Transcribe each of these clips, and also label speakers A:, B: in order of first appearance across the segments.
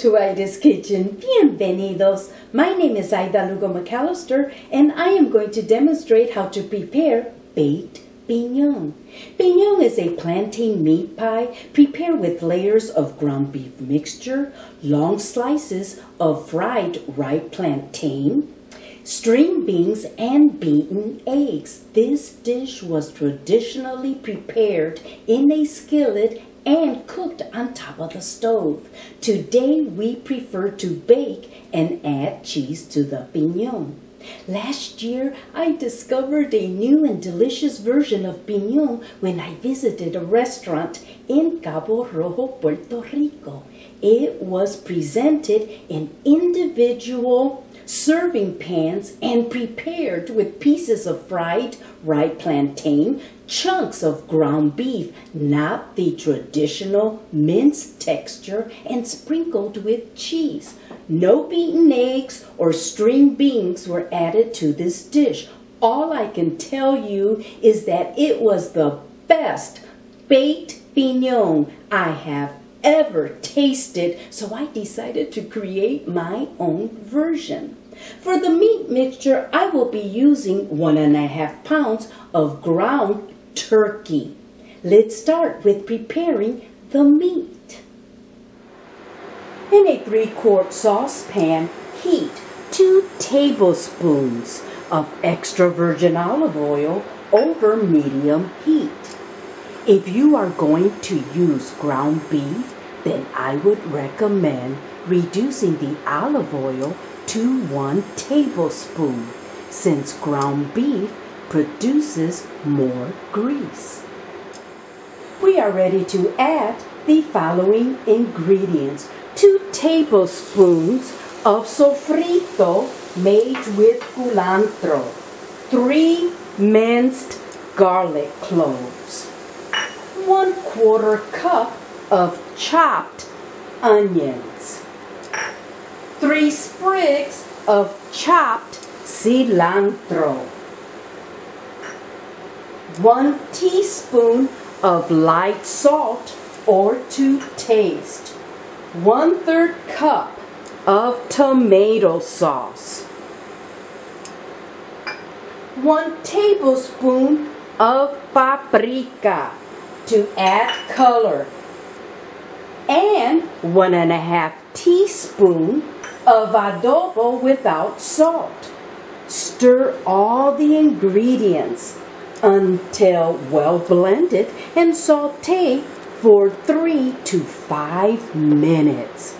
A: To Aida's Kitchen. Bienvenidos. My name is Aida Lugo McAllister and I am going to demonstrate how to prepare baked piñón. Piñón is a plantain meat pie prepared with layers of ground beef mixture, long slices of fried ripe plantain, string beans, and beaten eggs. This dish was traditionally prepared in a skillet and cooked on top of the stove. Today we prefer to bake and add cheese to the piñón. Last year, I discovered a new and delicious version of piñón when I visited a restaurant in Cabo Rojo, Puerto Rico. It was presented in individual serving pans and prepared with pieces of fried ripe plantain, chunks of ground beef, not the traditional minced texture, and sprinkled with cheese. No beaten eggs or string beans were added to this dish. All I can tell you is that it was the best baked piñón I have ever tasted, so I decided to create my own version. For the meat mixture, I will be using one and a half pounds of ground turkey. Let's start with preparing the meat. In a three-quart saucepan, heat two tablespoons of extra virgin olive oil over medium heat. If you are going to use ground beef, then I would recommend reducing the olive oil to one tablespoon since ground beef produces more grease. We are ready to add the following ingredients. Two tablespoons of sofrito made with culantro. Three minced garlic cloves. One quarter cup of chopped onions three sprigs of chopped cilantro, one teaspoon of light salt or to taste, one third cup of tomato sauce, one tablespoon of paprika to add color, and one and a half teaspoon of adobo without salt. Stir all the ingredients until well blended and saute for three to five minutes.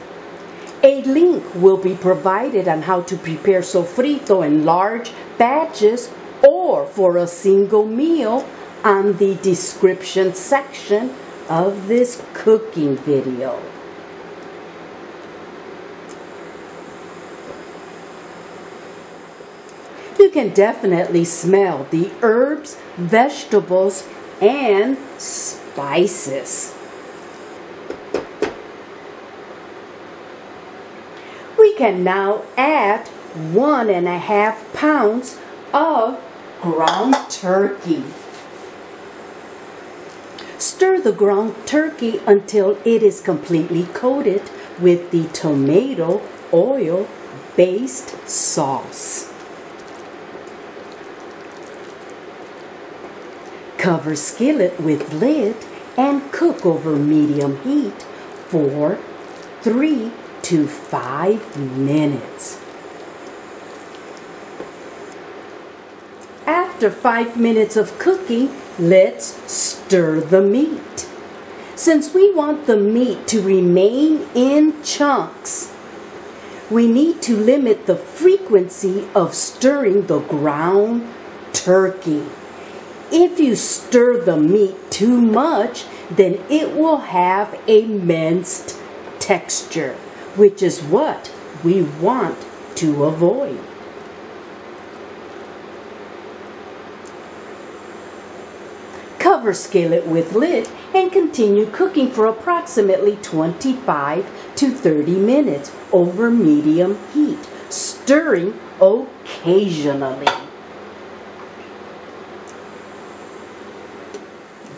A: A link will be provided on how to prepare sofrito in large batches or for a single meal on the description section of this cooking video. You can definitely smell the herbs, vegetables, and spices. We can now add one and a half pounds of ground turkey. Stir the ground turkey until it is completely coated with the tomato oil based sauce. Cover skillet with lid and cook over medium heat for 3 to 5 minutes. After 5 minutes of cooking, let's stir the meat. Since we want the meat to remain in chunks, we need to limit the frequency of stirring the ground turkey. If you stir the meat too much, then it will have a minced texture, which is what we want to avoid. Cover skillet with lid and continue cooking for approximately 25 to 30 minutes over medium heat, stirring occasionally.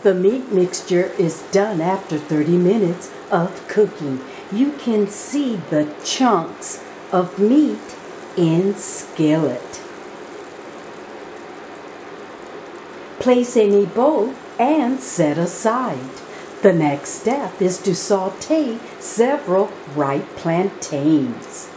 A: The meat mixture is done after 30 minutes of cooking. you can see the chunks of meat in skillet. Place in a bowl and set aside. The next step is to saute several ripe plantains.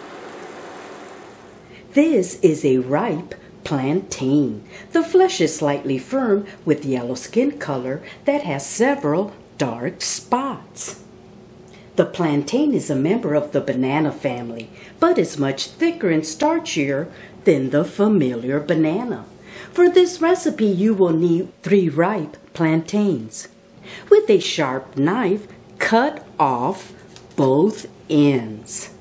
A: This is a ripe plantain. The flesh is slightly firm with yellow skin color that has several dark spots. The plantain is a member of the banana family, but is much thicker and starchier than the familiar banana. For this recipe, you will need three ripe plantains. With a sharp knife, cut off both ends.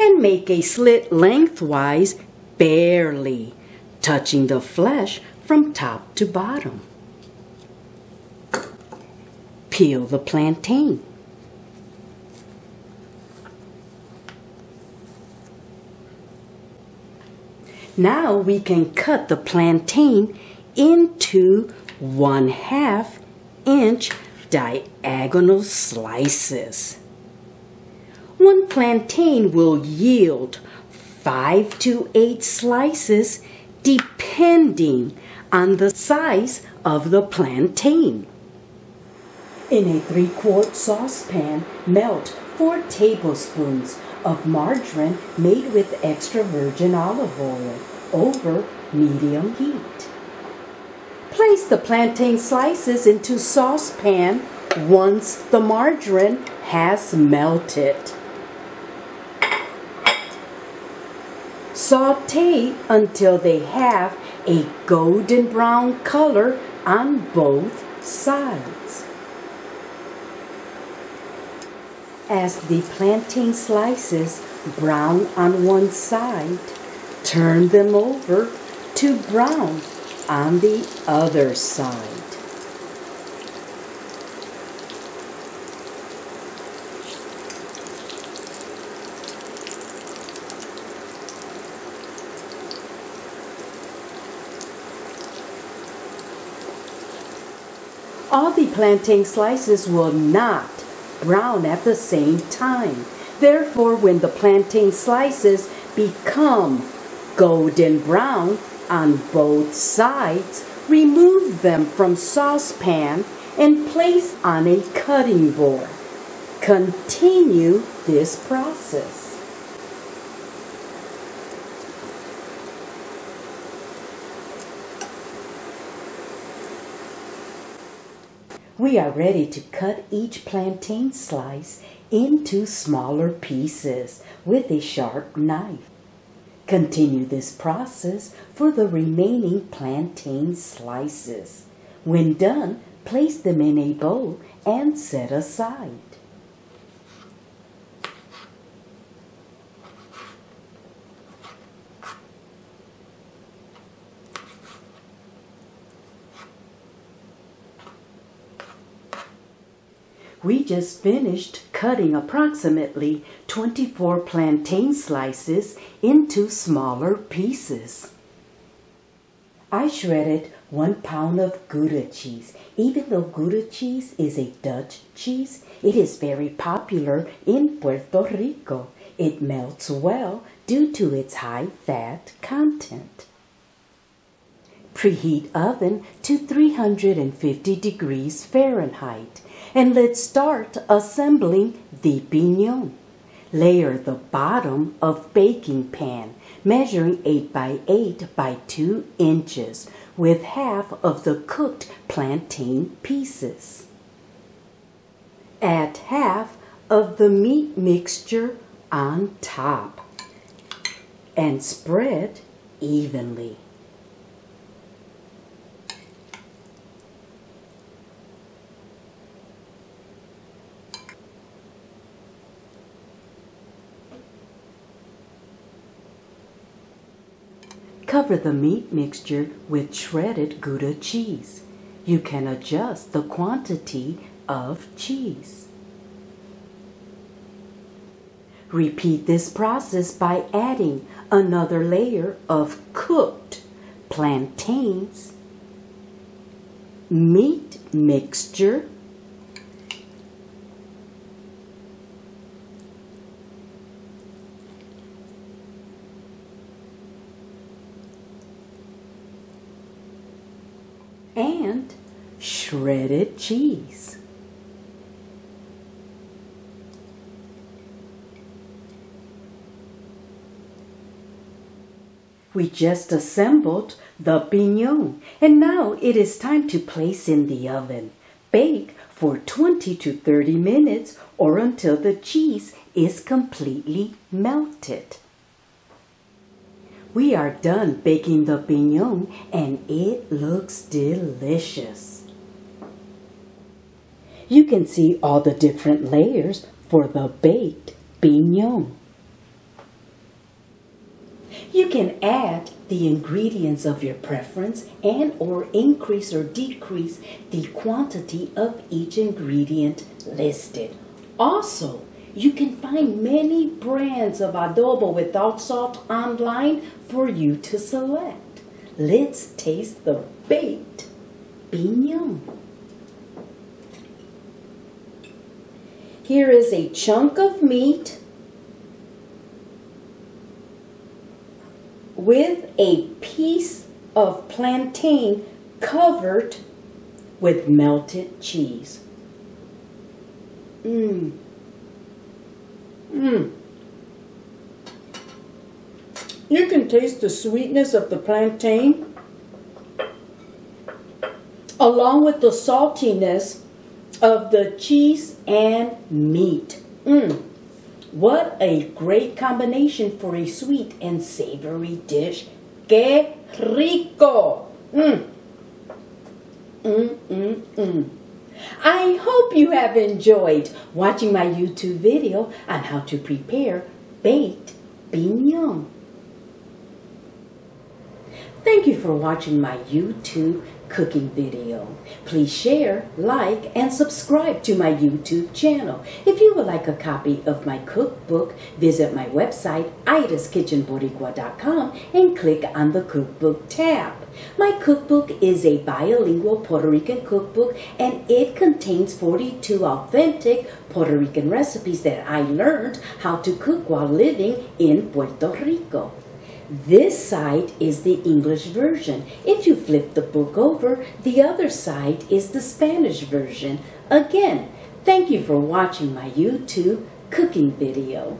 A: And make a slit lengthwise, barely touching the flesh from top to bottom. Peel the plantain. Now we can cut the plantain into one half inch diagonal slices. One plantain will yield five to eight slices depending on the size of the plantain. In a three quart saucepan, melt four tablespoons of margarine made with extra virgin olive oil over medium heat. Place the plantain slices into saucepan once the margarine has melted. Saute until they have a golden brown color on both sides. As the plantain slices brown on one side, turn them over to brown on the other side. All the plantain slices will not brown at the same time. Therefore, when the plantain slices become golden brown on both sides, remove them from saucepan and place on a cutting board. Continue this process. We are ready to cut each plantain slice into smaller pieces with a sharp knife. Continue this process for the remaining plantain slices. When done, place them in a bowl and set aside. We just finished cutting approximately 24 plantain slices into smaller pieces. I shredded one pound of Gouda cheese. Even though Gouda cheese is a Dutch cheese, it is very popular in Puerto Rico. It melts well due to its high fat content. Preheat oven to 350 degrees Fahrenheit and let's start assembling the piñón. Layer the bottom of baking pan measuring 8 by 8 by 2 inches with half of the cooked plantain pieces. Add half of the meat mixture on top and spread evenly. Cover the meat mixture with shredded Gouda cheese. You can adjust the quantity of cheese. Repeat this process by adding another layer of cooked plantains, meat mixture, shredded cheese. We just assembled the piñón and now it is time to place in the oven. Bake for 20 to 30 minutes or until the cheese is completely melted. We are done baking the piñón and it looks delicious. You can see all the different layers for the baked piñón. You can add the ingredients of your preference and or increase or decrease the quantity of each ingredient listed. Also, you can find many brands of adobo without salt online for you to select. Let's taste the baked piñón. Here is a chunk of meat with a piece of plantain covered with melted cheese. Mmm. Mmm. You can taste the sweetness of the plantain along with the saltiness of the cheese and meat. Mmm. What a great combination for a sweet and savory dish. Que rico! Mmm. Mmm, mmm. I hope you have enjoyed watching my YouTube video on how to prepare baked piñón. Thank you for watching my YouTube cooking video. Please share, like, and subscribe to my YouTube channel. If you would like a copy of my cookbook, visit my website, aidaskitchenboricua.com and click on the cookbook tab. My cookbook is a bilingual Puerto Rican cookbook and it contains 42 authentic Puerto Rican recipes that I learned how to cook while living in Puerto Rico. This side is the English version. If you flip the book over, the other side is the Spanish version. Again, thank you for watching my YouTube cooking video.